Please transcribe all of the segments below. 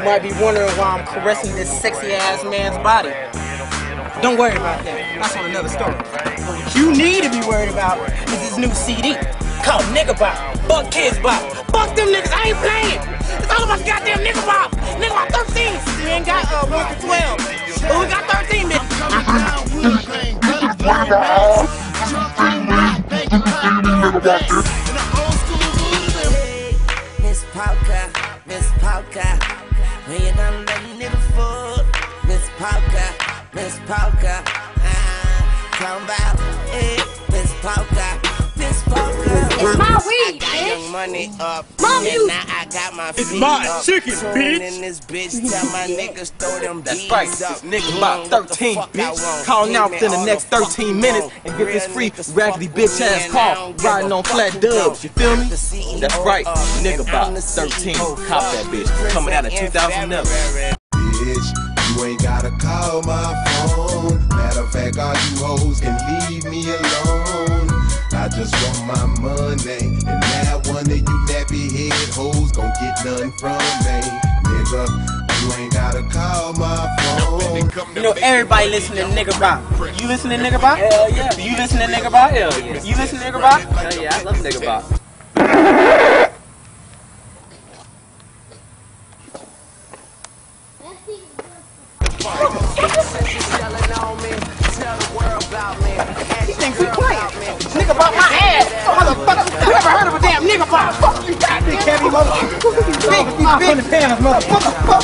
You might be wondering why I'm caressing this sexy ass man's body. Don't worry about that. That's on another story. What you need to be worried about is this new CD called Nigga Bop. Fuck Kidz Bop. Fuck them niggas. I ain't playing. It's all about goddamn Nigga Bop. Nigga Bop 13. We ain't got uh, 1 to 12. But we got 13, man. Miss Polka, when you done letting nigga fool. Miss Polka, Miss Polka, ah, talking about it. Miss Polka, money up, Mom, and you- now I got my It's feet my up. chicken, Touring bitch. in this bitch, tell my niggas throw them That's beads right. up. It's nigga Mm, about 13, fuck I bitch. want? Calling out Give me within the next 13 minutes and get this free raggedy bitch ass me and I car riding on flat dubs. You feel me? I'm the CEO That's right. Nigga and about 13. Cop that bitch. Coming out in prison in 2011. Bitch. You ain't gotta call my phone. Matter of fact, all you hoes can leave me alone. I just want my money, and now one of you nappy head hoes gon' get none from me, nigga. You ain't gotta call my phone. You know everybody listen to Nigga Bop. You listen to Nigga Bop? Hell yeah. You listen to Nigga Bop? Hell yeah. You listen to Nigga Bop? Hell yeah, I love Nigga Bop. He Bop? Fuck you, goddamn heavy motherfucker. Fuck.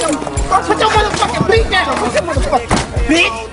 Put your motherfucking beat down. Put your motherfucking bitch.